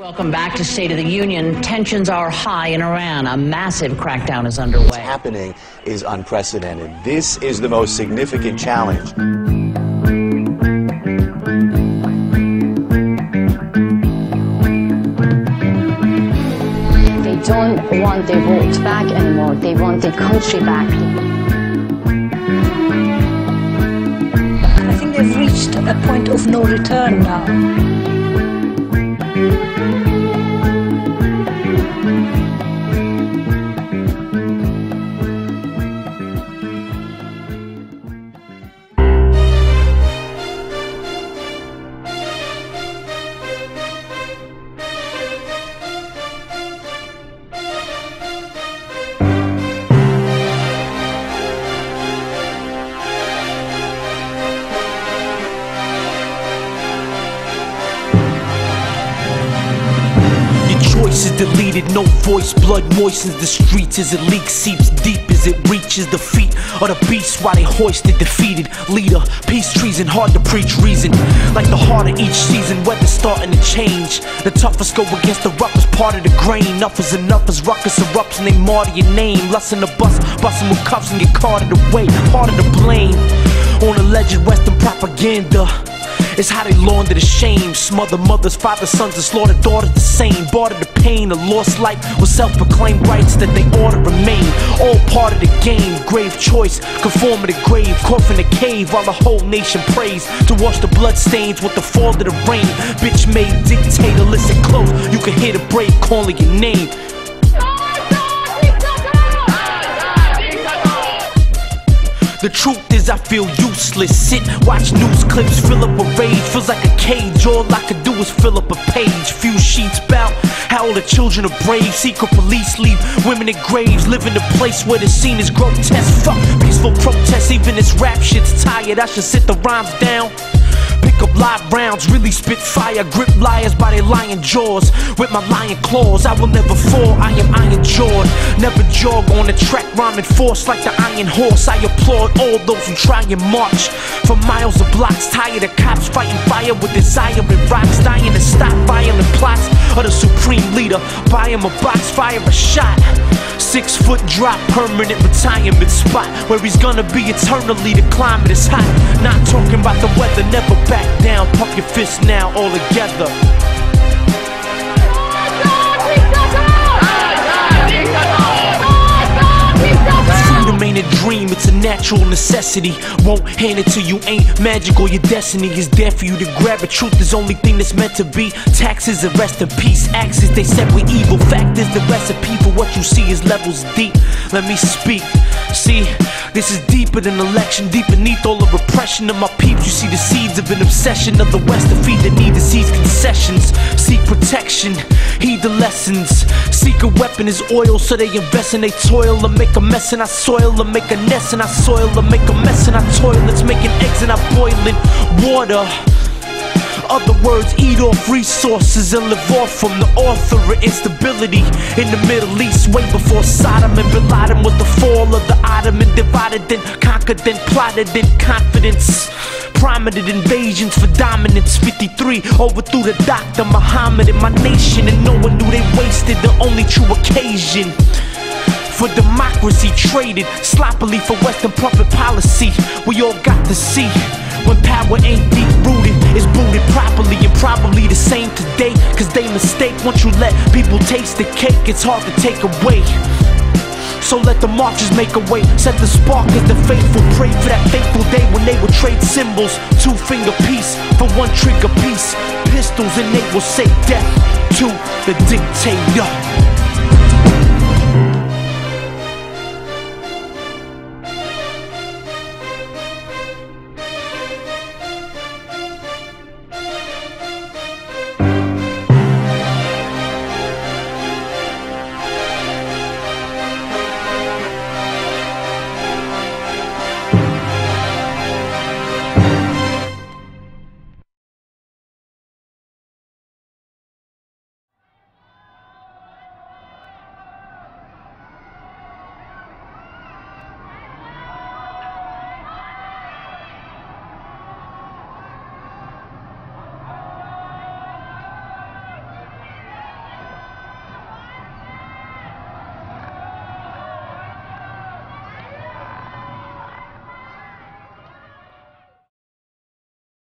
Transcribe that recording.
Welcome back to State of the Union. Tensions are high in Iran. A massive crackdown is underway. What's happening is unprecedented. This is the most significant challenge. They don't want their vote back anymore. They want their country back. I think they've reached a point of no return now. Deleted, no voice, blood moistens the streets as it leaks, seeps deep as it reaches the feet of the beast while they hoisted defeated leader. Peace treason, hard to preach reason. Like the heart of each season, weather starting to change. The toughest go against the roughest part of the grain. Enough is enough as ruckus erupts and they martyr your name. Lust in the bus, busting with cuffs and get carted away. Part of the blame on alleged Western propaganda. It's how they launder the shame. Smother mothers, fathers, sons, and slaughter daughters the same. Barter the pain, a lost life with self proclaimed rights that they ought to remain. All part of the game. Grave choice, conform to the grave. Cough in the cave while the whole nation prays. To wash the blood stains with the fall of the rain. Bitch made dictator, listen close. You can hear the break calling your name. The truth is I feel useless. Sit, watch news clips, fill up a rage. Feels like a cage, all I could do is fill up a page. Few sheets bout how all the children are brave. Secret police leave women in graves. Live in a place where the scene is grotesque. Fuck peaceful protests, even this rap shit's tired. I should sit the rhymes down up live rounds, really spit fire. Grip liars by their lion jaws. With my lion claws, I will never fall. I am iron jawed. Never jog on the track, rhyming force like the iron horse. I applaud all those who try and march for miles of blocks. Tired of cops fighting fire with desire and rocks. Dying to stop violent plots of the supreme leader. Buy him a box, fire a shot. Six foot drop, permanent retirement spot where he's gonna be eternally. The climate is hot. Not talking about the weather, never back down. Pump your fist now, all together. Freedom ain't a dream, it's a natural necessity. Won't hand it to you, ain't magical. Your destiny is there for you to grab. it. truth is only thing that's meant to be. Taxes and rest in peace. Axes they said we evil. Fact is the recipe for what you see is levels deep. Let me speak. See, this is deeper than election, deep beneath all the repression of my peeps. You see the seeds of an obsession of the West to feed the need to seize concessions. Seek protection, heed the lessons. Seek a weapon is oil, so they invest in they toil and make a mess in our soil, and make a nest in our soil, and make a mess in our toilets, making eggs I boil it, water. Other words, eat off resources and live off from the author of instability in the Middle East. Way before Saddam and Bin Laden was the fall of the Ottoman. Divided, then conquered, then plotted in confidence. Prominent invasions for dominance. 53 overthrew the doctor Muhammad and my nation, and no one knew they wasted the only true occasion for democracy traded sloppily for Western puppet policy. We all got to see when power ain't deep rooted, it's booted properly and probably the same today. Cause they mistake once you let people taste the cake, it's hard to take away. So let the marchers make a way. Set the spark as the faithful pray for that fateful day when they will trade symbols. Two finger peace for one trigger piece. Pistols and they will say death to the dictator.